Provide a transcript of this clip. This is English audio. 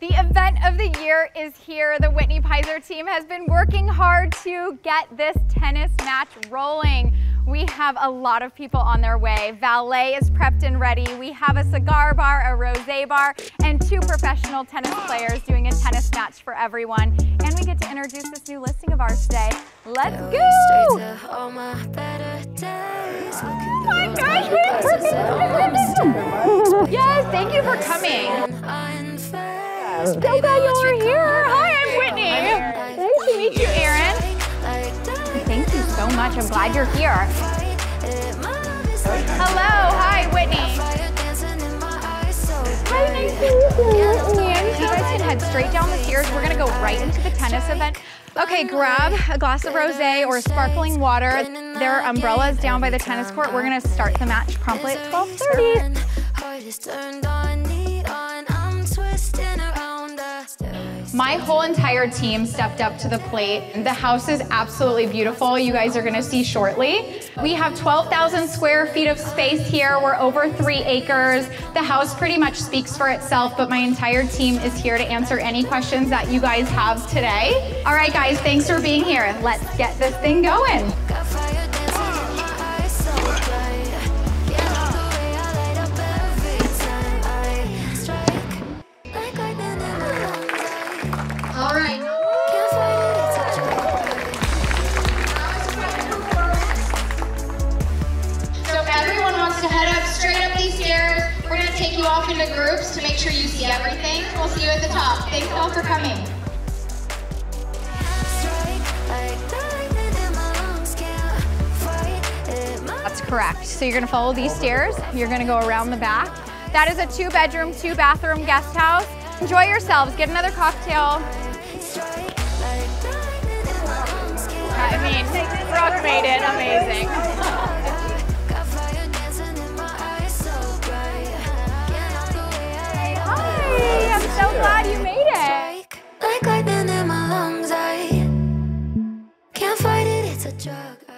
The event of the year is here. The Whitney Pizer team has been working hard to get this tennis match rolling. We have a lot of people on their way. Valet is prepped and ready. We have a cigar bar, a rosé bar, and two professional tennis players doing a tennis match for everyone. And we get to introduce this new listing of ours today. Let's go! Oh my gosh, Yes, thank you for coming. So glad you are here. Hi, I'm Whitney. Nice to meet you, Aaron. Thank you so much. I'm glad you're here. Hello. Hi, Whitney. Hi, nice to meet you. And you guys can head straight down the stairs. We're going to go right into the tennis event. Okay, grab a glass of rosé or sparkling water. There are umbrellas down by the tennis court. We're gonna start the match promptly at 12.30. My whole entire team stepped up to the plate. The house is absolutely beautiful. You guys are gonna see shortly. We have 12,000 square feet of space here. We're over three acres. The house pretty much speaks for itself, but my entire team is here to answer any questions that you guys have today. All right, guys, thanks for being here. Let's get this thing going. You off into groups to make sure you see everything. We'll see you at the top. Thanks all for coming. That's correct. So you're gonna follow these stairs. You're gonna go around the back. That is a two bedroom, two bathroom guest house. Enjoy yourselves, get another cocktail. I mean, Brooke made it amazing. A drug.